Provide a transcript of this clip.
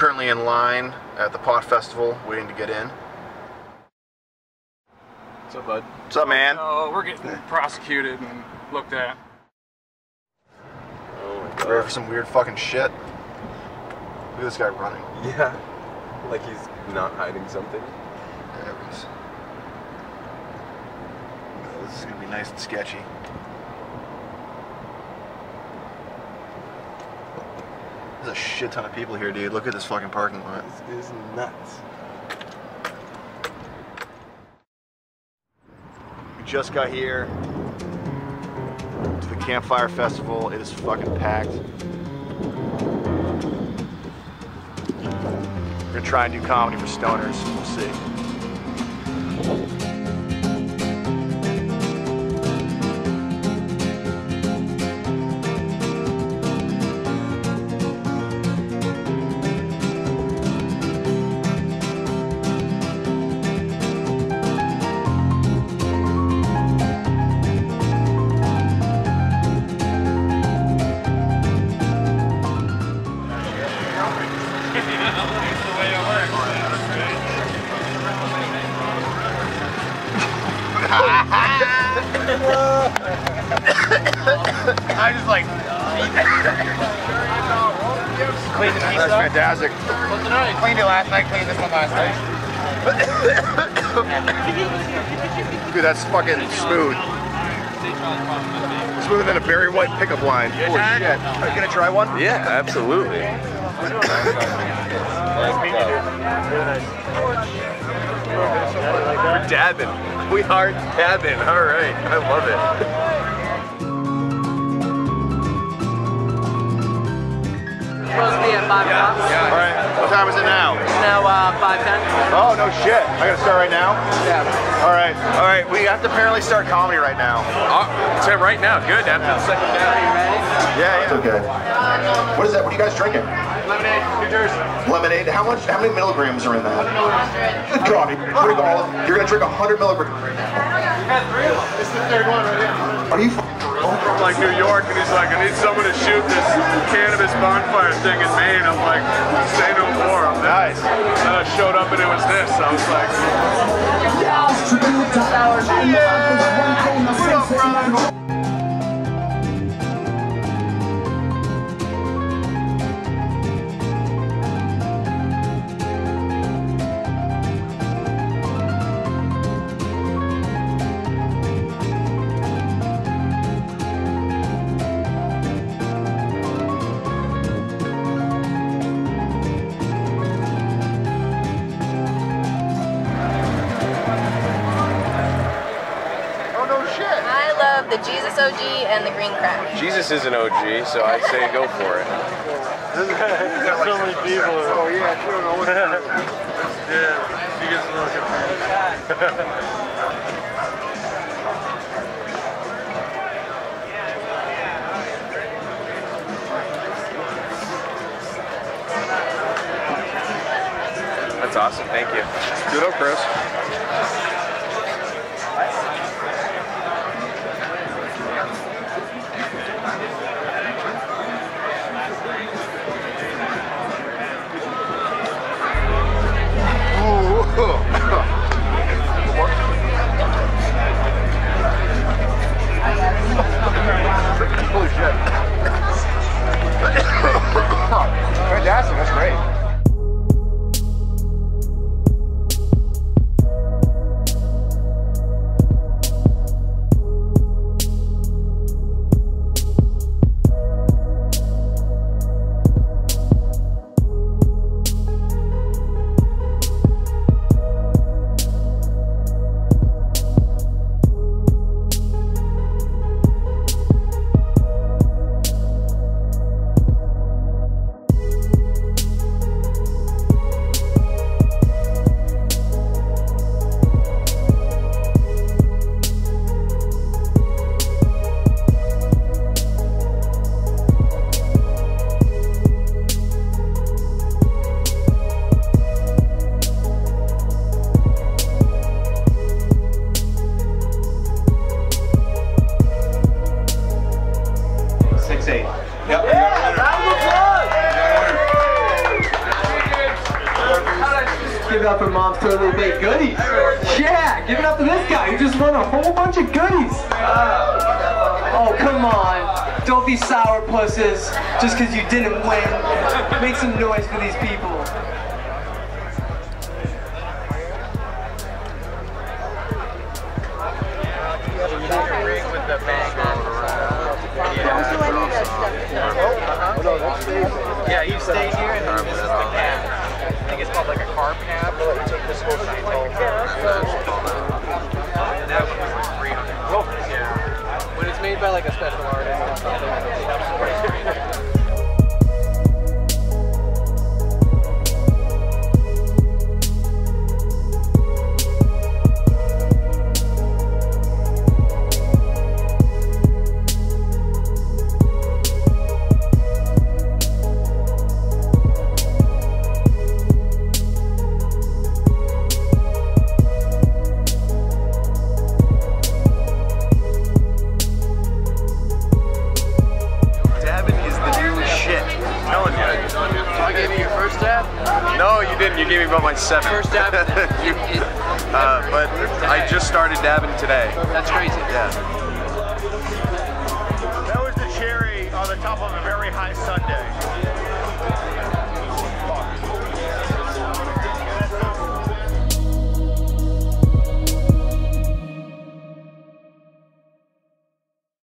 currently in line at the Pot Festival, waiting to get in. What's up, bud? What's up, man? Oh, we're getting prosecuted and looked at. Oh my Ready for some weird fucking shit? Look at this guy running. Yeah. Like he's not hiding something. There he is. This is gonna be nice and sketchy. There's a shit ton of people here, dude. Look at this fucking parking lot. This is nuts. We just got here to the Campfire Festival. It is fucking packed. We're gonna try and do comedy for stoners. We'll see. I just like. Clean the That's fantastic. Cleaned it last night, cleaned this one last night. Dude, that's fucking smooth. Smoother than a Barry White pickup line. Holy shit. Are you gonna try one? Yeah, absolutely. We're dabbing. We are dabbing. All right. I love it. supposed to be at 5 o'clock. All right. What time is it now? It's now uh, 5.10. Oh, no shit. I gotta start right now? Yeah. All right. All right. We have to apparently start comedy right now. Oh, so right now, good. After the second Are you ready? Yeah, yeah. Okay. What is that? What are you guys drinking? Lemonade, New Jersey. Lemonade. How much? How many milligrams are in that? Good God, you're all. of- You're gonna drink 100 milligrams. Had three of them. This the third one right here. Are you? f- from like New York, and he's like, I need someone to shoot this cannabis bonfire thing in Maine. I'm like, say no more. I'm Nice. And I showed up and it was this. I was like, Oh Jesus OG and the green crack. Jesus is an OG, so I say go for it. so many people. Oh yeah, I don't know what. yeah, she gets a little confused. That's awesome. Thank you. Good up, Chris. Yep. Yeah, round of applause. Give it up for Mom's Totally Baked Goodies. Yeah, give it up to this guy who just won a whole bunch of goodies. Oh, come on. Don't be sourpusses just because you didn't win. Make some noise for these people. Stay here and then this is the cab. I think it's called like a carb cap. You take this whole thing. And that one was like 300. Yeah. When it's made by like a special artist first half? No, you didn't. You gave me about my seven. First half. you, uh, but I just started dabbing today. That's crazy. Yeah. That was the cherry on the top of a very high Sunday.